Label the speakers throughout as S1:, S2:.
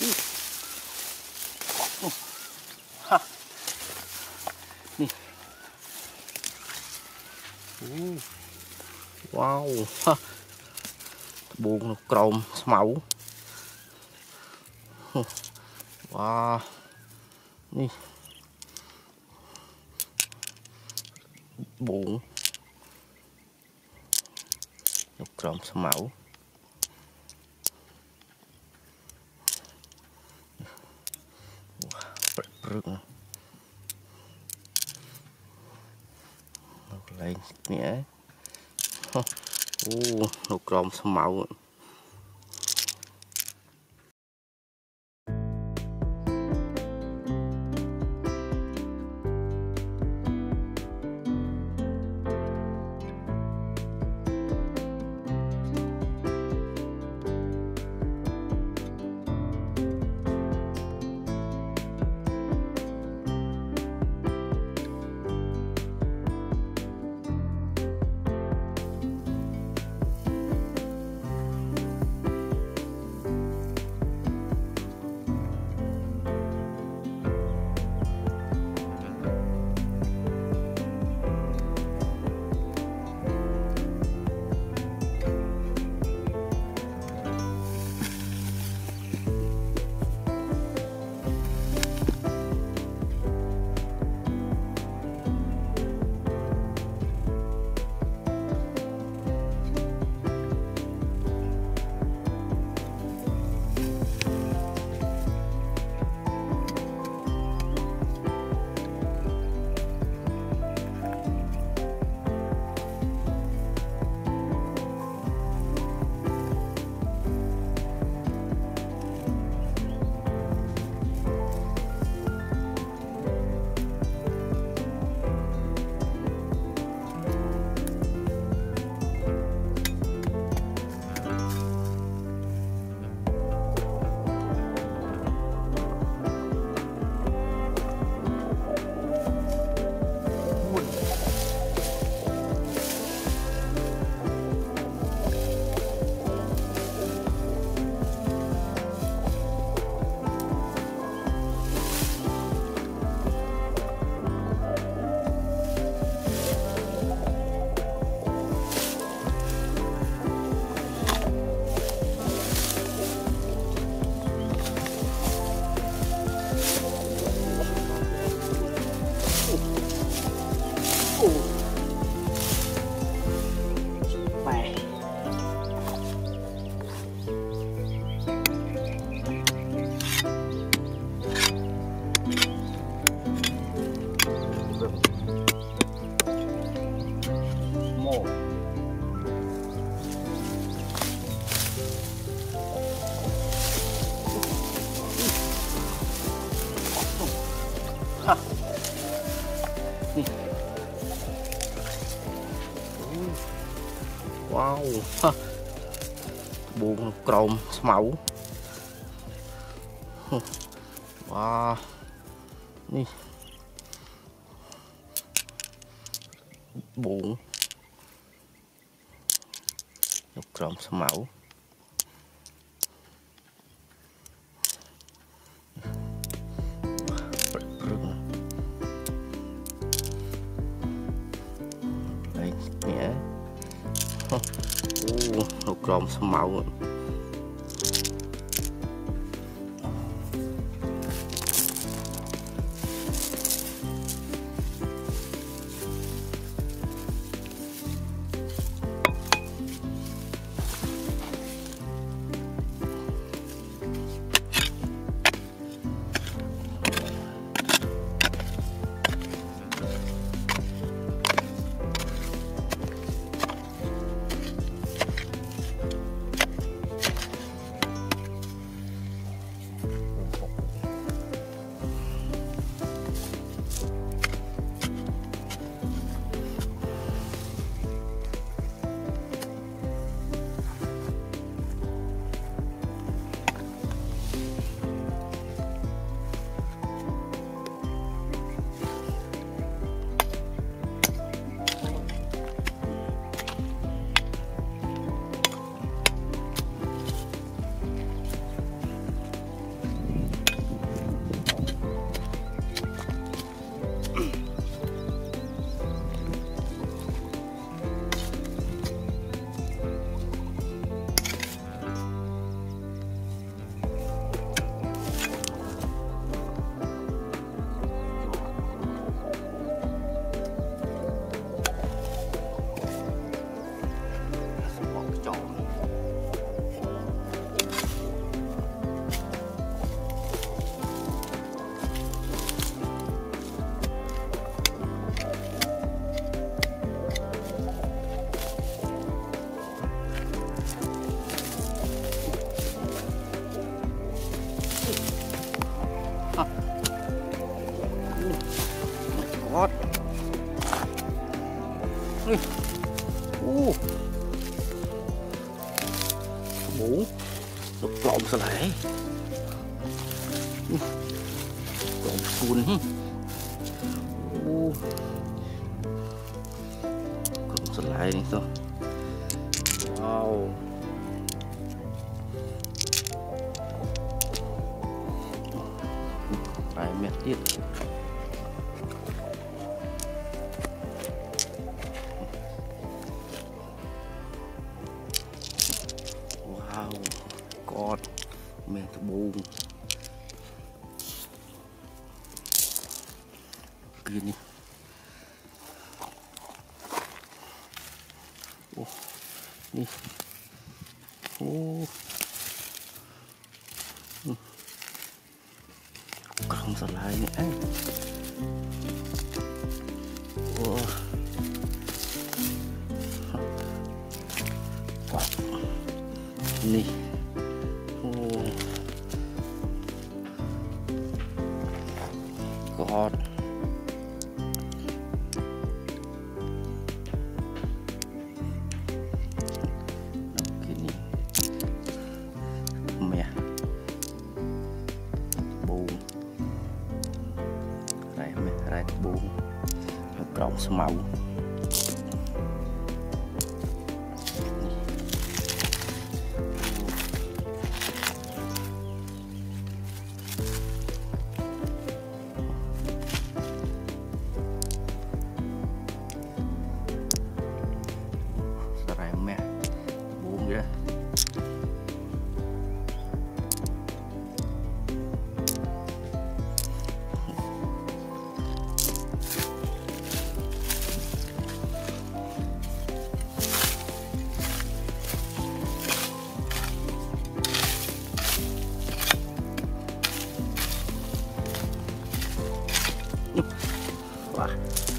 S1: ហានេះអូវ៉ាវហាត្បូងនៅក្រោមស្មៅវ៉ានេះបងនៅក្រោមស្មៅព្រឹកព្រឹកនៅកន្លែងនេះអូនៅ ក្រោមស្មៅ វ៉ាវត្បូងនៅក្រោមស្មៅវ៉ានេះបងនៅក្រោមស្មៅ 从哪？ វកອດមេត្បូងគឺនេះអូនេះអូ បូរហើយក្រោមស្មៅ わ。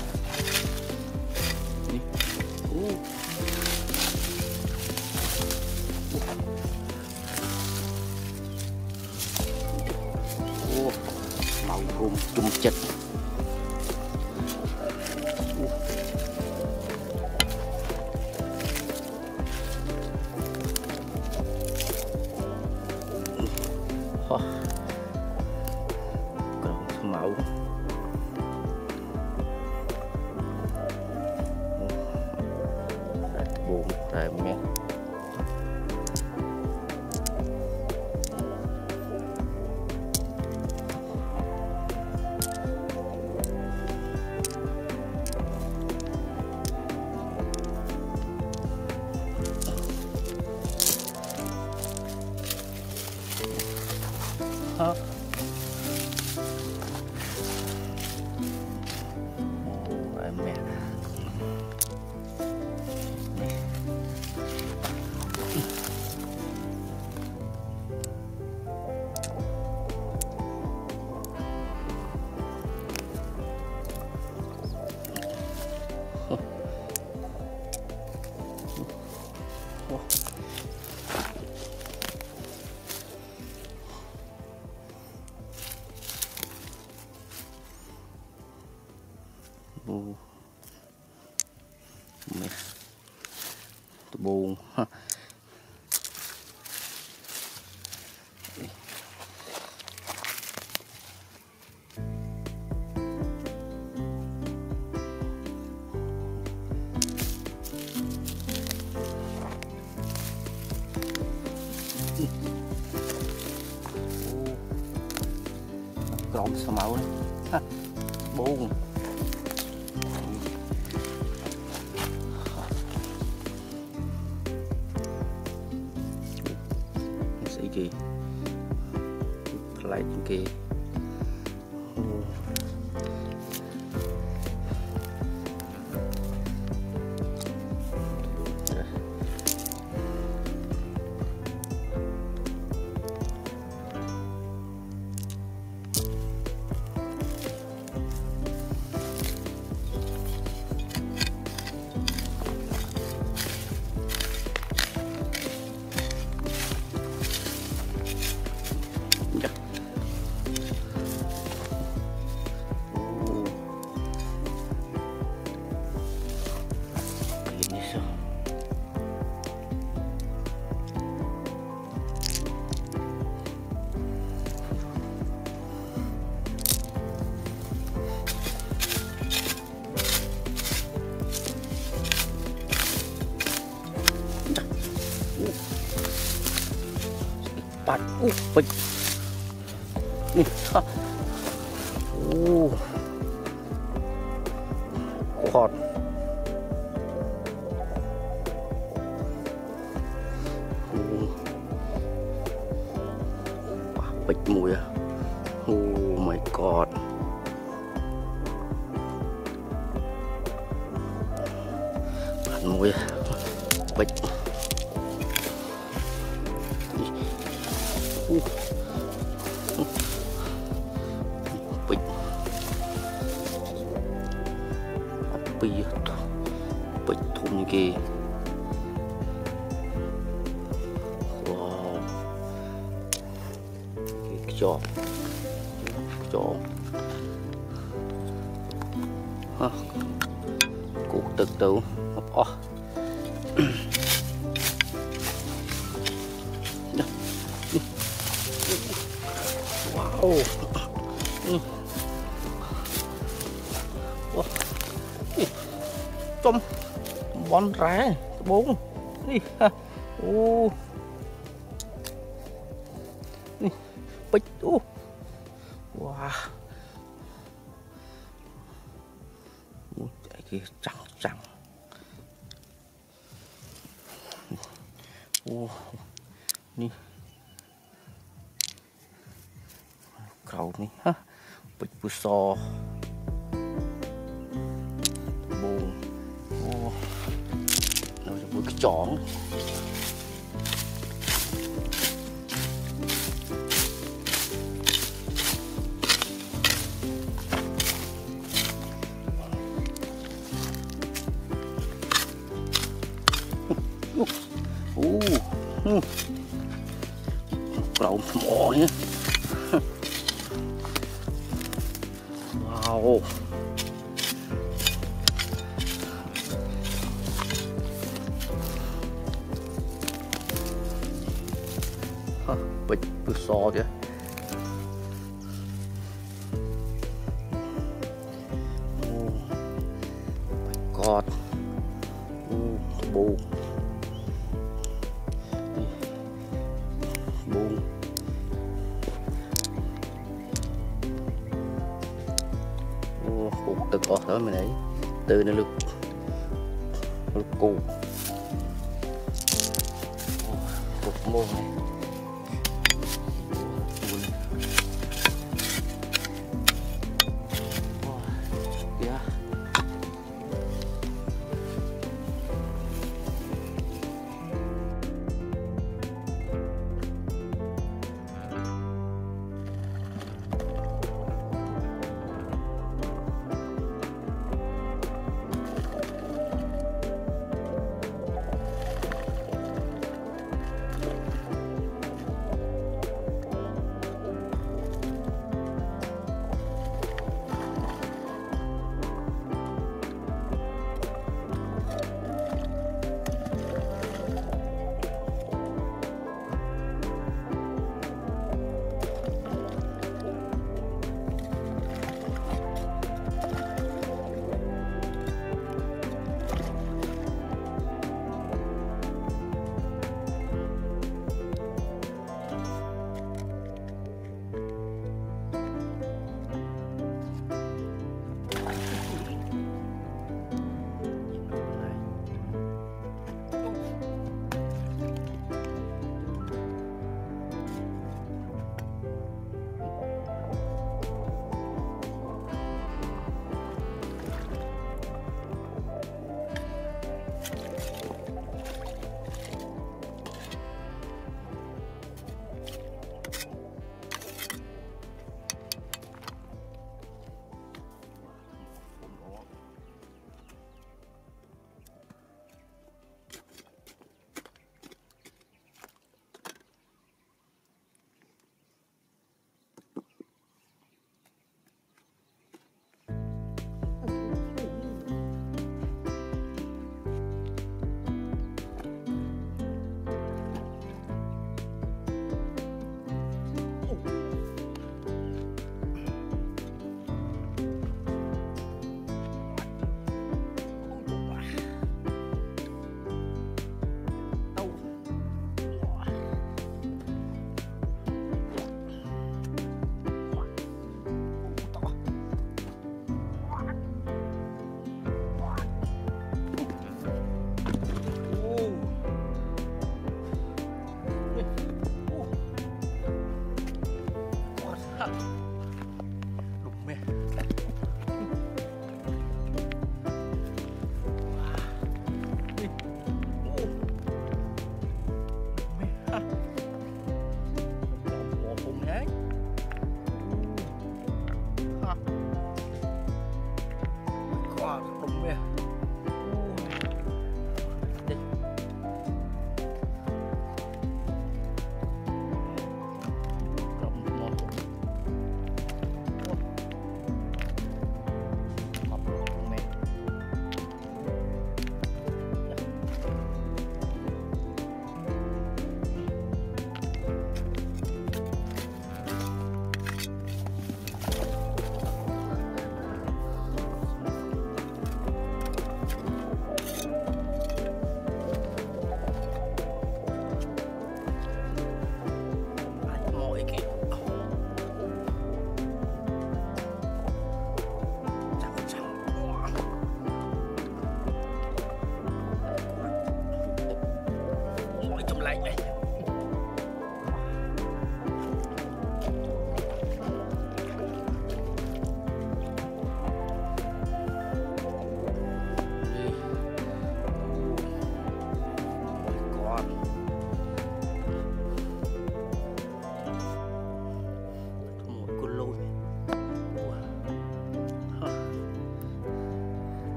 S1: Paul. Oh, like cực trụ oh. wow. Trong bón rá. Bốn đi ô បអស់ទៅមែនទេទៅនៅលើលោកគូគប់មកនេះ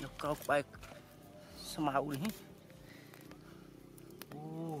S1: nó có quay sao màu đi ô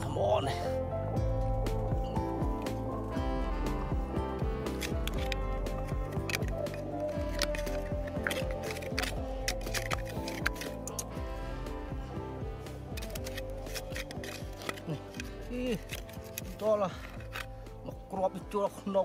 S1: Come on. Đó là một crop cho nó.